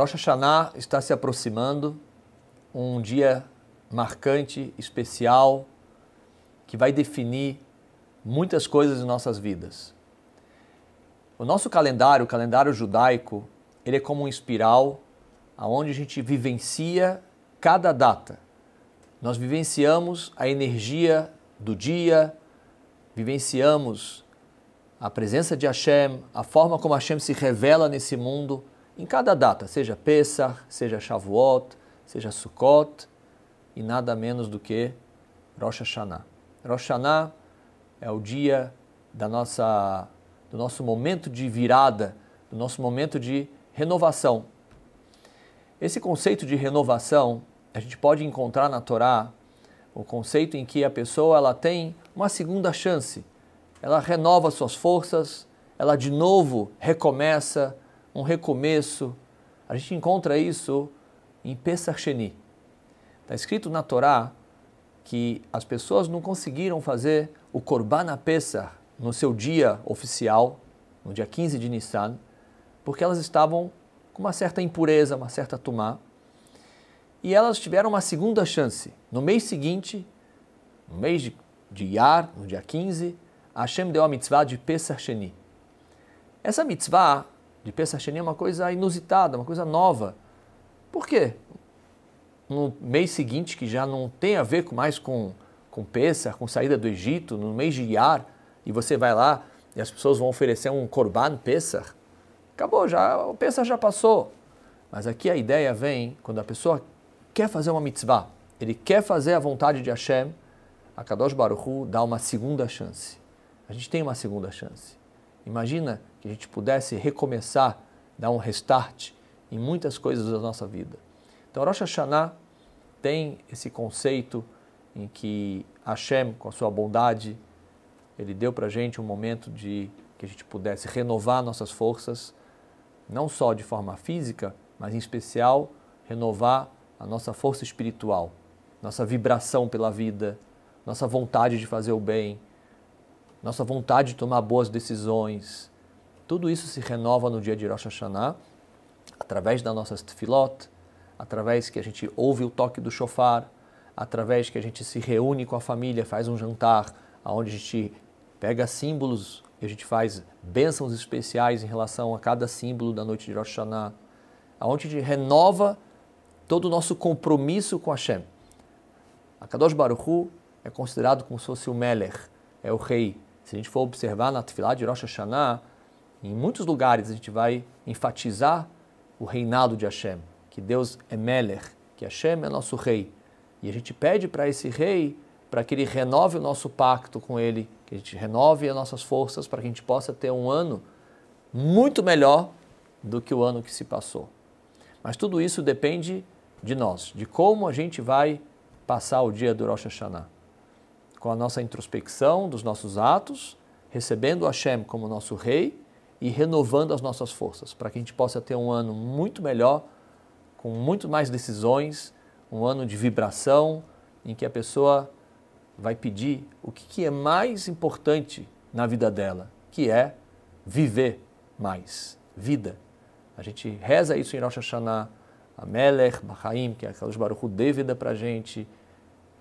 Rosh Hashanah está se aproximando, um dia marcante, especial, que vai definir muitas coisas em nossas vidas. O nosso calendário, o calendário judaico, ele é como um espiral aonde a gente vivencia cada data. Nós vivenciamos a energia do dia, vivenciamos a presença de Hashem, a forma como Hashem se revela nesse mundo em cada data, seja Pesach, seja Shavuot, seja Sukkot e nada menos do que Rosh Hashanah. Rosh Hashanah é o dia da nossa, do nosso momento de virada, do nosso momento de renovação. Esse conceito de renovação a gente pode encontrar na Torá o conceito em que a pessoa ela tem uma segunda chance, ela renova suas forças, ela de novo recomeça, um recomeço. A gente encontra isso em Pesach Sheni. Está escrito na Torá que as pessoas não conseguiram fazer o Korban Pesach no seu dia oficial, no dia 15 de Nissan, porque elas estavam com uma certa impureza, uma certa tumá. E elas tiveram uma segunda chance. No mês seguinte, no mês de, de Yar, no dia 15, Hashem deu a mitzvah de Pesach Sheni. Essa mitzvah de Pesach Sheni é uma coisa inusitada, uma coisa nova. Por quê? No mês seguinte, que já não tem a ver mais com, com Pesach, com saída do Egito, no mês de Yar, e você vai lá e as pessoas vão oferecer um Korban Pesach, acabou, já, o Pesach já passou. Mas aqui a ideia vem quando a pessoa quer fazer uma mitzvah, ele quer fazer a vontade de Hashem, a Kadosh Baruch Hu dá uma segunda chance. A gente tem uma segunda chance. Imagina que a gente pudesse recomeçar, dar um restart em muitas coisas da nossa vida. Então, Rosh Hashanah tem esse conceito em que Hashem, com a sua bondade, ele deu para a gente um momento de que a gente pudesse renovar nossas forças, não só de forma física, mas em especial renovar a nossa força espiritual, nossa vibração pela vida, nossa vontade de fazer o bem, nossa vontade de tomar boas decisões. Tudo isso se renova no dia de Rosh Hashanah, através das nossas tefilot, através que a gente ouve o toque do shofar, através que a gente se reúne com a família, faz um jantar, onde a gente pega símbolos e a gente faz bênçãos especiais em relação a cada símbolo da noite de Rosh Hashanah, onde a gente renova todo o nosso compromisso com Hashem. A Kadosh Baruch Hu é considerado como se fosse o Meler, é o rei. Se a gente for observar na Tefillah de Rosh Hashanah, em muitos lugares a gente vai enfatizar o reinado de Hashem, que Deus é Meler, que Hashem é nosso rei. E a gente pede para esse rei para que ele renove o nosso pacto com ele, que a gente renove as nossas forças para que a gente possa ter um ano muito melhor do que o ano que se passou. Mas tudo isso depende de nós, de como a gente vai passar o dia do Rosh Hashanah. Com a nossa introspecção dos nossos atos, recebendo Hashem como nosso rei e renovando as nossas forças, para que a gente possa ter um ano muito melhor, com muito mais decisões, um ano de vibração, em que a pessoa vai pedir o que é mais importante na vida dela, que é viver mais, vida. A gente reza isso em Rosh Hashanah, a Melech, Bahaim, que é aquelas Baruch dê vida para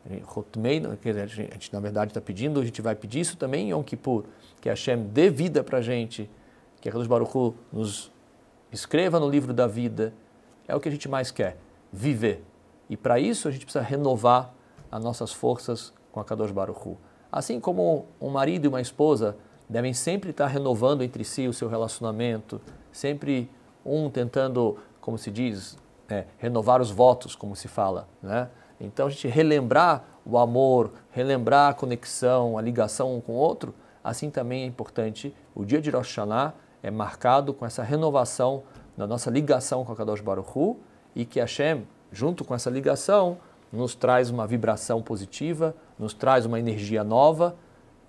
a gente, a gente na verdade está pedindo, a gente vai pedir isso também em Yom Kippur, que Hashem dê vida para a gente, que aqueles Baruch nos escreva no livro da vida, é o que a gente mais quer, viver. E para isso a gente precisa renovar as nossas forças com a Kadosh Baruch Hu. Assim como um marido e uma esposa devem sempre estar renovando entre si o seu relacionamento, sempre um tentando, como se diz, é, renovar os votos, como se fala. Né? Então a gente relembrar o amor, relembrar a conexão, a ligação um com o outro, assim também é importante. O dia de Rosh Hashanah é marcado com essa renovação da nossa ligação com a Kadosh Baruch Hu e que Hashem, junto com essa ligação, nos traz uma vibração positiva, nos traz uma energia nova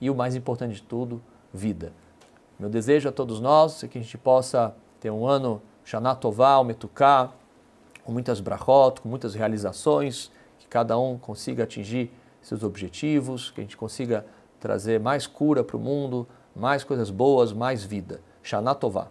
e o mais importante de tudo, vida. Meu desejo a todos nós é que a gente possa ter um ano Shana Tová, Metuká, com muitas brachot, com muitas realizações, cada um consiga atingir seus objetivos, que a gente consiga trazer mais cura para o mundo, mais coisas boas, mais vida. Shana Tová.